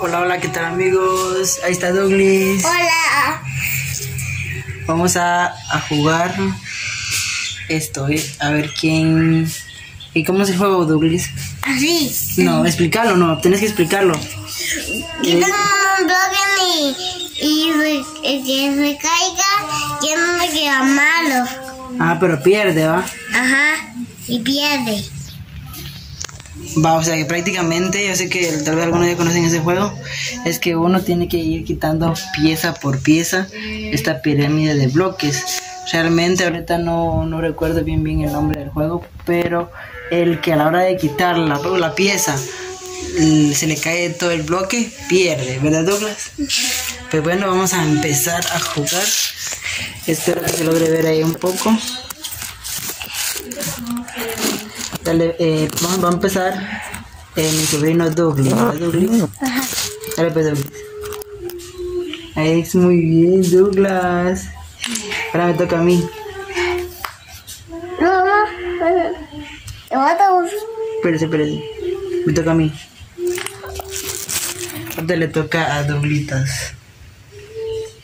Hola, hola, ¿qué tal amigos? Ahí está Douglas. Hola. Vamos a, a jugar esto, ¿eh? A ver quién... ¿Y cómo es el juego, Douglas? Así. No, explicarlo, no, tienes que explicarlo. Quitan un bloque y, y se- que se caiga, que no le queda malo. Ah, pero pierde, ¿va? Ajá. Y pierde. Va, o sea que prácticamente, yo sé que tal vez algunos ya conocen ese juego, es que uno tiene que ir quitando pieza por pieza esta pirámide de bloques. Realmente ahorita no, no recuerdo bien bien el nombre del juego, pero el que a la hora de quitar la, la pieza l- se le cae todo el bloque, pierde, ¿verdad Douglas? Pues bueno, vamos a empezar a jugar. Espero que se logre ver ahí un poco. Dale, eh, vamos, va a empezar eh, mi sobrino Douglas. ¿verdad, Douglas? Dale, pues, Douglas. Ahí es muy bien, Douglas. Ahora me toca a mí. No, no. Te a tomar. Espérese, espérese. Me toca a mí. Ahorita le toca a Douglitas.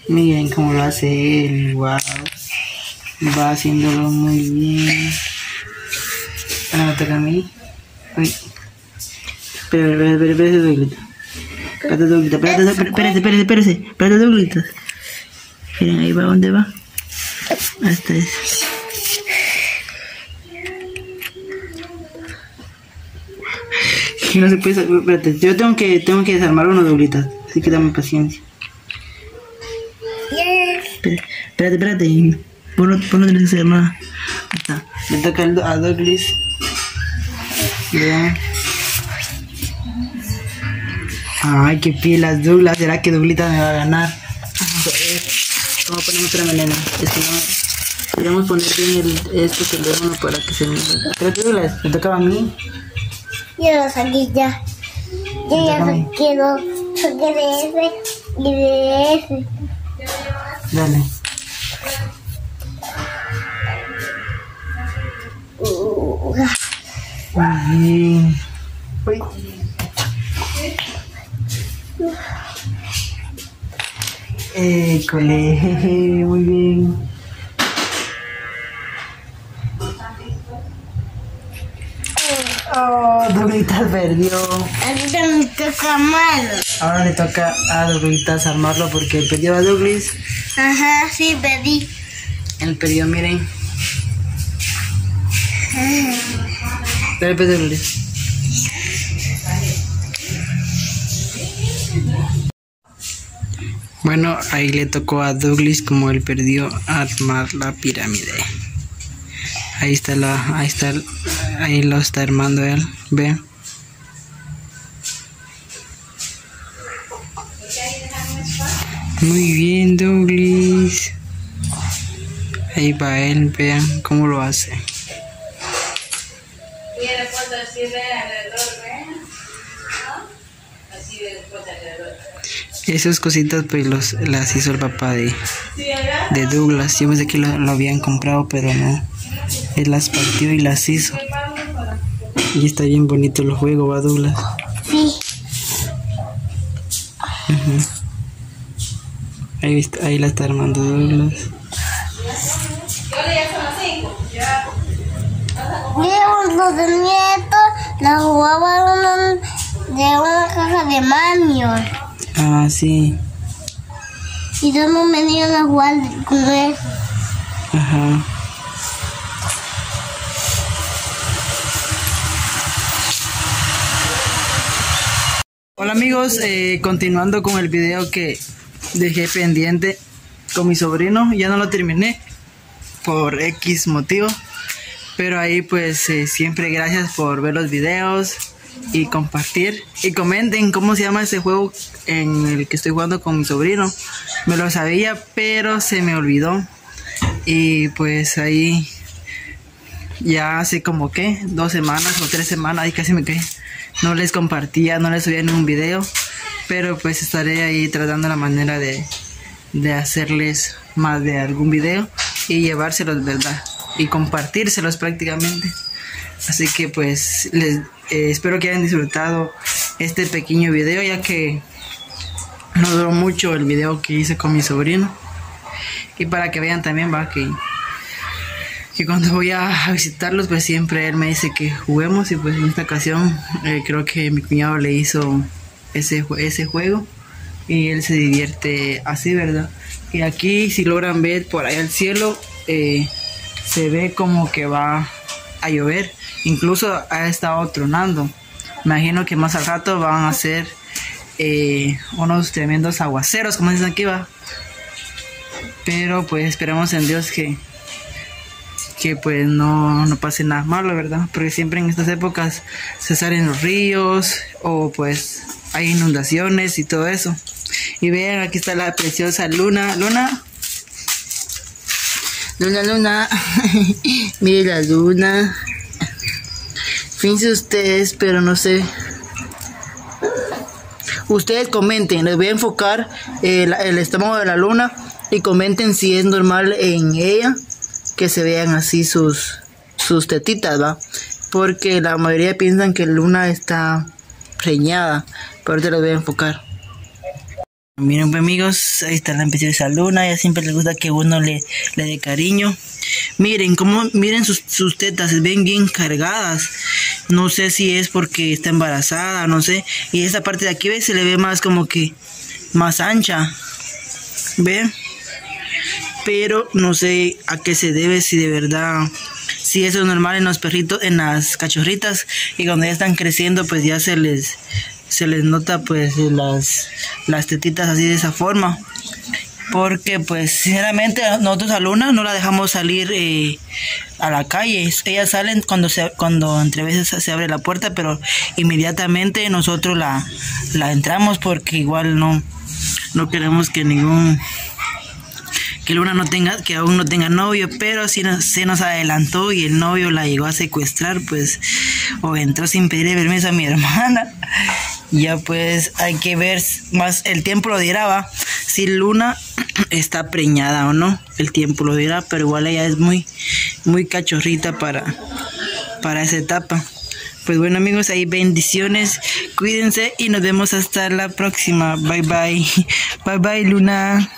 Miren cómo lo hace él. Wow. Va haciéndolo muy bien. Ahora me toca a mí. Uy. Espera, espera, espera, espera, Douglita. Espérate, Douglita. Espérate, espérate, espérate, espérate. Espérate, Douglita. Miren, ahí va, ¿dónde va? Hasta es. Que no se puede espérate, yo tengo que tengo que desarmar unos doblitas, así que dame paciencia. Espérate, espérate, espérate. Vos no, vos no tenés que hacer nada. Ahí está. Le toca a Douglas. Ay, qué pilas, Douglas. ¿Será que Douglita me va a ganar? Vamos a ver. Vamos a poner otra veneno. Es que no. Queremos poner bien el, este teléfono para que se me. Espérate, Douglas. Me tocaba a mí. Yo lo saqué ya. Yo ya saqué dos. Saqué de ese y de ese. Dale. Uy. École, jeje, muy bien. Oh, Doglitas perdió. me toca. Ahora le toca a Doglitas armarlo porque perdió a Douglas. Ajá, sí, pedí. Él perdió, miren. Pues. Bueno, ahí le tocó a Douglas como él perdió armar la pirámide. Ahí está la, ahí está, ahí lo está armando él, ve. Muy bien, Douglas. Ahí va él, vean cómo lo hace. Esas cositas pues los, las hizo el papá de, de Douglas. Yo pensé que lo, lo habían comprado, pero no. Él las partió y las hizo. Y está bien bonito el juego, va Douglas. Sí. Ujú. Ahí, está- ahí la está armando Douglas. Yo los de jugaba una, de una caja de manual. Ah, sí. Y yo no me dieron a jugar con eso. Ajá. Hola amigos, eh, continuando con el video que dejé pendiente con mi sobrino, ya no lo terminé por X motivo, pero ahí pues eh, siempre gracias por ver los videos y compartir y comenten cómo se llama ese juego en el que estoy jugando con mi sobrino. Me lo sabía, pero se me olvidó. Y pues ahí ya hace como que dos semanas o tres semanas, ahí casi me quedé. No les compartía, no les subía ningún video. Pero pues estaré ahí tratando la manera de, de hacerles más de algún video y llevárselos, ¿verdad? Y compartírselos prácticamente. Así que pues les eh, espero que hayan disfrutado este pequeño video ya que no duró mucho el video que hice con mi sobrino. Y para que vean también va que, que cuando voy a visitarlos pues siempre él me dice que juguemos y pues en esta ocasión eh, creo que mi cuñado le hizo ese, ese juego y él se divierte así, ¿verdad? Y aquí si logran ver por ahí al cielo eh, se ve como que va a llover. Incluso ha estado tronando. Imagino que más al rato van a ser eh, unos tremendos aguaceros, como dicen aquí va. Pero pues esperamos en Dios que, que pues no, no pase nada malo, ¿verdad? Porque siempre en estas épocas se salen los ríos o pues hay inundaciones y todo eso. Y vean, aquí está la preciosa luna. Luna. Luna, luna. Mire la luna. Fíjense ustedes, pero no sé. Ustedes comenten, les voy a enfocar el, el estómago de la luna y comenten si es normal en ella que se vean así sus, sus tetitas, ¿va? Porque la mayoría piensan que la luna está preñada, pero ahorita lo voy a enfocar. Miren pues amigos, ahí está la preciosa luna, ella siempre le gusta que uno le, le dé cariño. Miren cómo, miren sus, sus tetas, ven bien cargadas. No sé si es porque está embarazada, no sé. Y esta parte de aquí ¿ve? se le ve más como que más ancha. ¿Ven? Pero no sé a qué se debe, si de verdad, si eso es normal en los perritos, en las cachorritas, y cuando ya están creciendo, pues ya se les, se les nota pues las, las tetitas así de esa forma. Porque pues sinceramente nosotros a Luna no la dejamos salir eh, a la calle. Ellas salen cuando se, cuando entre veces se abre la puerta, pero inmediatamente nosotros la, la entramos porque igual no, no queremos que ningún que Luna no tenga, que aún no tenga novio, pero si nos, se nos adelantó y el novio la llegó a secuestrar, pues, o entró sin pedirle permiso a mi hermana. Ya pues hay que ver más, el tiempo lo dirá, va, si Luna está preñada o no, el tiempo lo dirá, pero igual ella es muy, muy cachorrita para, para esa etapa. Pues bueno amigos, ahí bendiciones, cuídense y nos vemos hasta la próxima. Bye bye. Bye bye Luna.